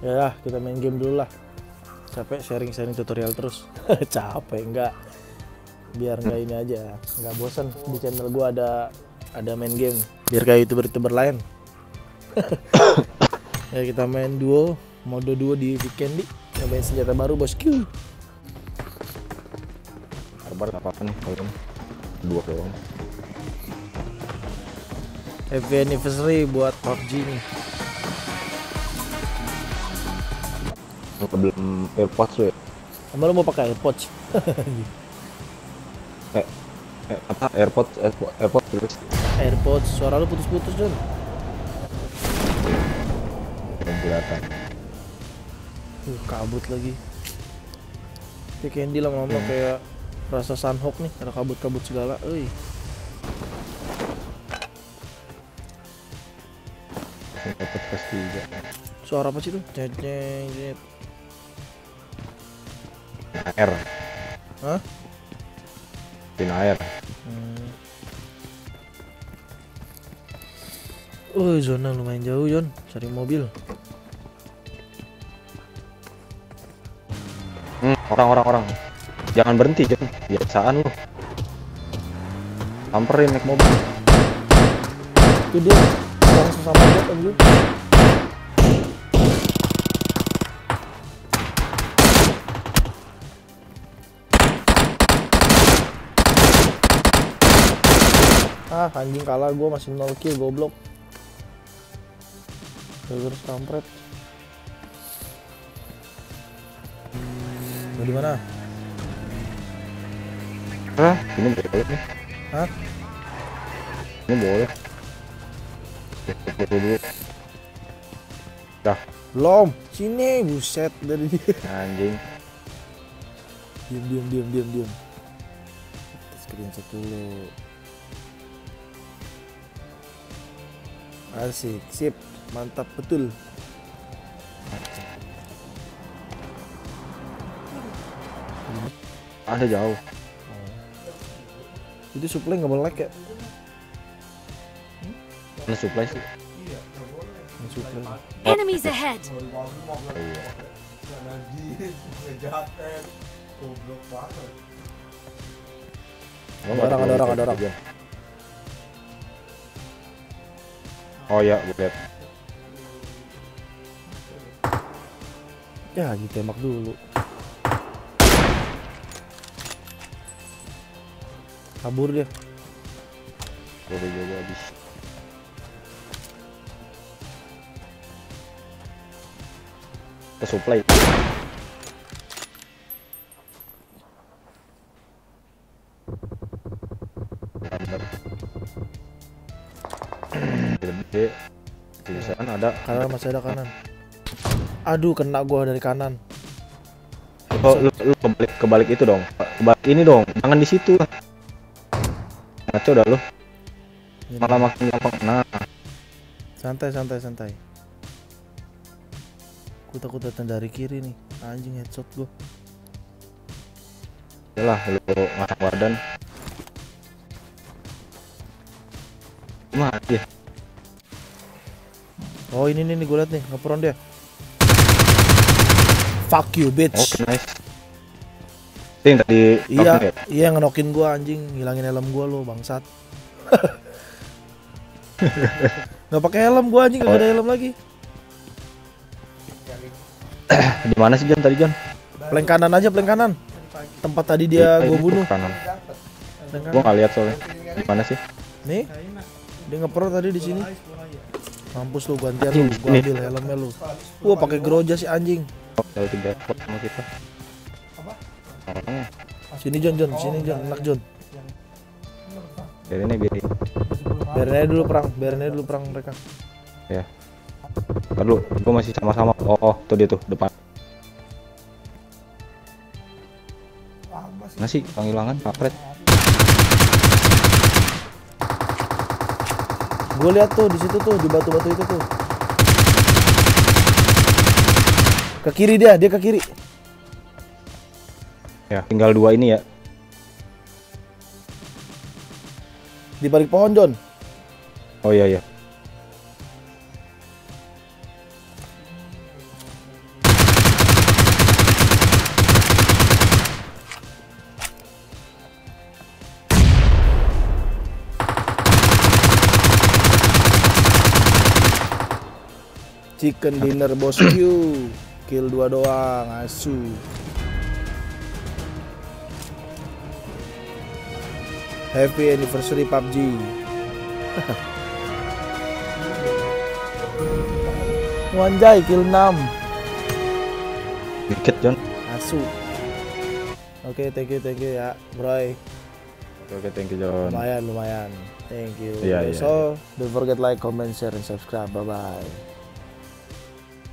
Ya, kita main game dulu lah. Capek sharing-sharing tutorial terus. Capek enggak. Biar enggak ini aja, enggak bosan di channel gua ada ada main game. Biar kayak youtuber-youtuber lain. ya kita main duo, mode duo di weekend di. Nyobain senjata baru bosku. Barbar nggak apa-apa nih kalau. Dua doang. Happy anniversary buat PUBG nih. Belum AirPods lu ya? Emang lo mau pakai AirPods? Eh, eh apa AirPods AirPods, AirPods terus AirPods, suara lu putus-putus Don. belum kelihatan. Uh, kabut lagi. Kayak Candy lama-lama Hmm. kayak rasa Sunhawk nih, ada kabut-kabut segala. Kelas tiga. Suara apa sih tuh? Cet, cet, cet. Air. Hah? Pin air. Hmm. Uh, zona lumayan jauh, Jon. Cari mobil. Hmm, orang orang orang. Jangan berhenti, jangan. Biasaan lu. Samperin naik mobil. Itu dia orang sesama bot anjir. Ah, anjing kalah gua masih 0 kill goblok. Terus kampret. Mau di mana? Hah? Ini boleh nih. Hah? Ini boleh. Dulu. Dah, Belum. Sini, buset dari dia. anjing. Diam, diam, diam, diam, diam. Screenshot dulu. Asik, sip, mantap betul. Ada jauh. Itu supply nggak boleh like ya? Mana supply sih? Supply. Enemies ahead! Oh, Ada orang, ada orang, ada orang. Oh ya, gue liat. Ya, ditembak dulu. Kabur dia. Gue gue habis. Ke supply. Lambat. Gede. Di sana ada. Kanan masih ada kanan. Aduh, kena gua dari kanan. Oh, lu, lu kebalik, kebalik itu dong. Kebalik ini dong. Jangan di situ. Ngaco dah lu. Malah makin gampang. Nah, Santai, santai, santai. Ku takut datang dari kiri nih. Anjing headshot gua. yalah lu masang badan. Mati ya. Oh, ini nih, nih gua liat nih, ngepron dia. Fuck you, bitch. Oke, nice. Itu yang tadi Iya, ya? iya ngenokin gua anjing, ngilangin helm gua lo, bangsat. Nggak pakai helm gua anjing, nggak ada helm lagi. Di mana sih Jon tadi Jon? Plank kanan aja, plank kanan. Tempat tadi dia ini bunuh. Kanan. Kanan. nggak lihat soalnya. Di mana sih? Nih, dia ngepro tadi di sini. Mampus lu gantian lu, gua ambil helmnya lu. Wah, pakai groja si anjing. Oh, Jauh tiga spot sama kita. Orangnya. Sini John, John, sini John, enak John. Biar ini biar ini. Biarin aja dulu perang, biarin aja dulu perang mereka. Ya. Dulu, gua masih sama-sama. Oh, oh, tuh dia tuh depan. Nasi panggilangan kampret. Gue lihat tuh di situ tuh di batu-batu itu tuh. Ke kiri dia, dia ke kiri. Ya, tinggal dua ini ya. Di balik pohon John. Oh iya iya. Chicken dinner bosku kill dua doang asu. Happy anniversary PUBG Wanjay kill 6 dikit John. Asu. Oke thank you thank you ya bro oke oke thank you John. Lumayan lumayan. Thank you. Iya, iya, so don't forget like comment share and subscribe. Bye bye